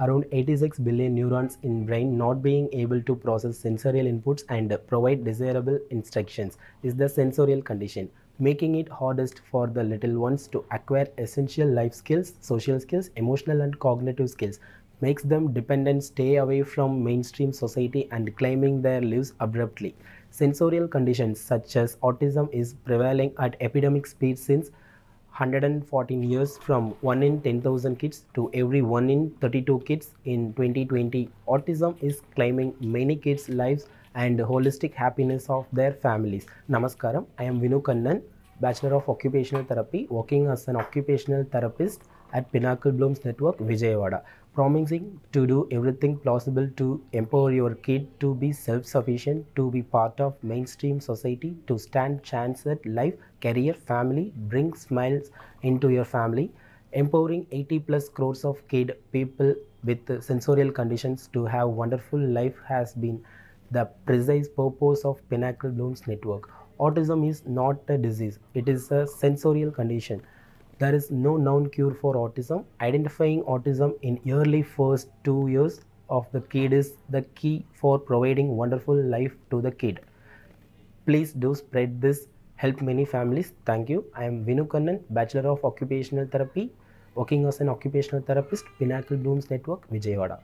around 86 billion neurons in brain not being able to process sensorial inputs and provide desirable instructions is the sensorial condition making it hardest for the little ones to acquire essential life skills social skills emotional and cognitive skills makes them dependent stay away from mainstream society and claiming their lives abruptly. Sensorial conditions such as autism is prevailing at epidemic speed since 114 years from 1 in 10,000 kids to every 1 in 32 kids in 2020. Autism is claiming many kids' lives and holistic happiness of their families. Namaskaram, I am Vinu Kannan, Bachelor of Occupational Therapy, working as an occupational therapist at Pinnacle Blooms Network, Vijayawada, promising to do everything possible to empower your kid to be self-sufficient, to be part of mainstream society, to stand chance at life, career, family, bring smiles into your family, empowering 80 plus crores of kid people with sensorial conditions to have wonderful life has been the precise purpose of Pinnacle Blooms Network. Autism is not a disease, it is a sensorial condition. There is no known cure for autism. Identifying autism in early first two years of the kid is the key for providing wonderful life to the kid. Please do spread this, help many families. Thank you. I am Vinu Kannan, Bachelor of Occupational Therapy, working as an occupational therapist, Pinnacle Blooms Network, Vijayawada.